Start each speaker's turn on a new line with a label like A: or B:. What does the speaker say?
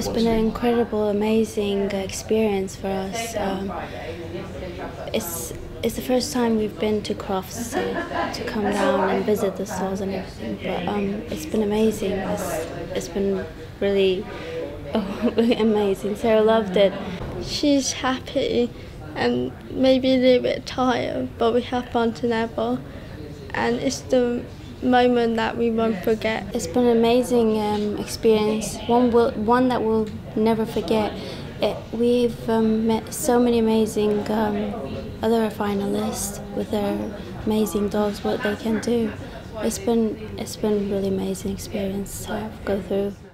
A: It's been an incredible, amazing experience for us. Um, it's it's the first time we've been to Crufts uh, to come down and visit the stalls and everything. But um, it's been amazing. It's, it's been really, oh, amazing. Sarah loved it.
B: She's happy and maybe a little bit tired, but we have fun to together. And it's the moment that we won't forget.
A: It's been an amazing um, experience. One will, one that we'll never forget. It, we've um, met so many amazing um, other finalists with their amazing dogs, what they can do. It's been it's been really amazing experience to go through.